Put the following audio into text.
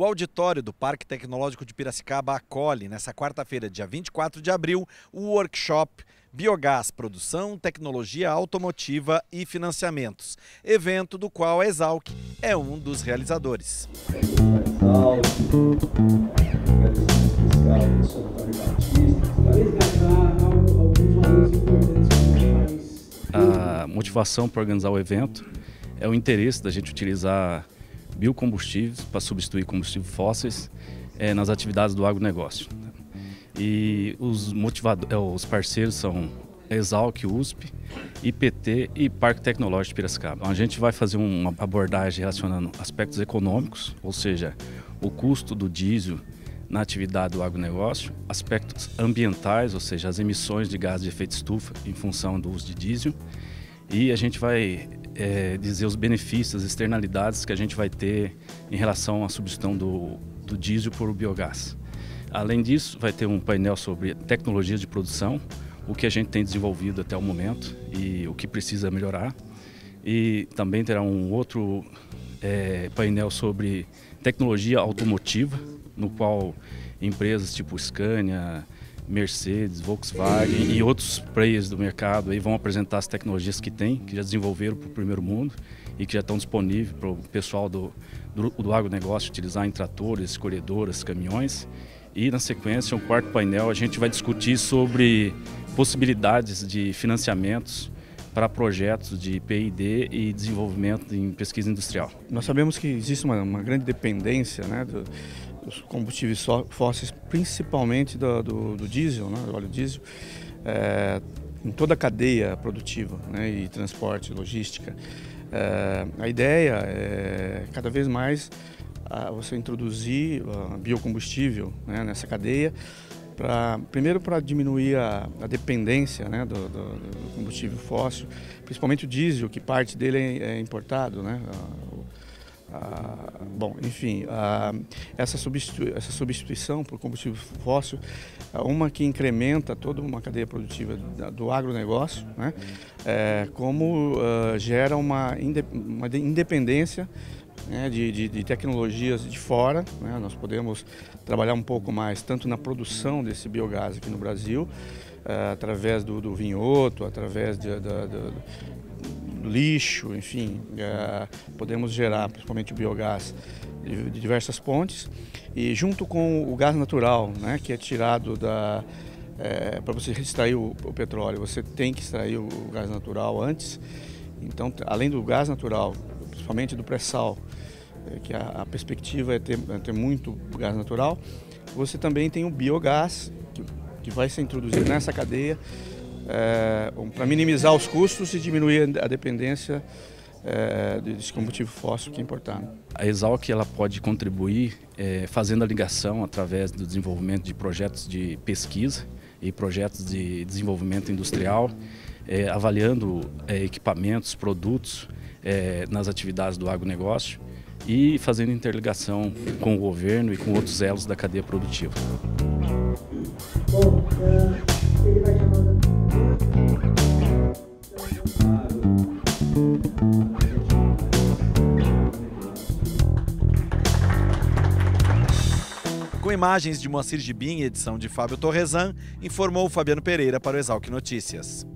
O auditório do Parque Tecnológico de Piracicaba acolhe, nesta quarta-feira, dia 24 de abril, o workshop Biogás, Produção, Tecnologia Automotiva e Financiamentos, evento do qual a Exalc é um dos realizadores. A motivação para organizar o evento é o interesse da gente utilizar biocombustíveis para substituir combustíveis fósseis é, nas atividades do agronegócio. E os, é, os parceiros são Exalc, USP, IPT e Parque Tecnológico de Piracicaba. Então, a gente vai fazer uma abordagem relacionando aspectos econômicos, ou seja, o custo do diesel na atividade do agronegócio, aspectos ambientais, ou seja, as emissões de gases de efeito estufa em função do uso de diesel, e a gente vai é, dizer os benefícios, as externalidades que a gente vai ter em relação à substituição do, do diesel por biogás. Além disso, vai ter um painel sobre tecnologias de produção, o que a gente tem desenvolvido até o momento e o que precisa melhorar. E também terá um outro é, painel sobre tecnologia automotiva, no qual empresas tipo Scania, Mercedes, Volkswagen e outros players do mercado aí vão apresentar as tecnologias que têm, que já desenvolveram para o primeiro mundo e que já estão disponíveis para o pessoal do, do, do agronegócio utilizar em tratores, colhedoras, caminhões. E na sequência, um quarto painel, a gente vai discutir sobre possibilidades de financiamentos para projetos de P&D e desenvolvimento em pesquisa industrial. Nós sabemos que existe uma, uma grande dependência né, do, dos combustíveis fósseis, principalmente do, do, do diesel, né, do óleo diesel, é, em toda a cadeia produtiva né, e transporte, logística. É, a ideia é cada vez mais você introduzir biocombustível né, nessa cadeia, pra, primeiro para diminuir a, a dependência né, do, do, do, combustível fóssil, principalmente o diesel, que parte dele é, é importado. Né, ah, bom, enfim, ah, essa, substitu essa substituição por combustível fóssil é uma que incrementa toda uma cadeia produtiva do agronegócio, né? É, como gera uma, inde uma independência né, de, de, de, tecnologias de fora. Né? Nós podemos trabalhar um pouco mais tanto na produção desse biogás aqui no Brasil, uh, através do, do vinhoto, através de, lixo, enfim, é, podemos gerar principalmente o biogás de, de, diversas pontes e junto com o gás natural, né, que é tirado da é, para você extrair o, o, petróleo, você tem que extrair o, o gás natural antes. Então, além do gás natural, principalmente do pré-sal, é, que a, a, perspectiva é ter, é ter muito gás natural, você também tem o biogás que, que vai ser introduzido nessa cadeia é, para minimizar os custos e diminuir a dependência é, desse combustível fóssil que é. A Exalc ela pode contribuir é, fazendo a ligação através do desenvolvimento de projetos de pesquisa e projetos de desenvolvimento industrial, é, avaliando é, equipamentos, produtos é, nas atividades do agronegócio e fazendo interligação com o governo e com outros elos da cadeia produtiva. Com imagens de Moacir Gibim e edição de Fábio Torresan, informou Fabiano Pereira para o Exalc Notícias.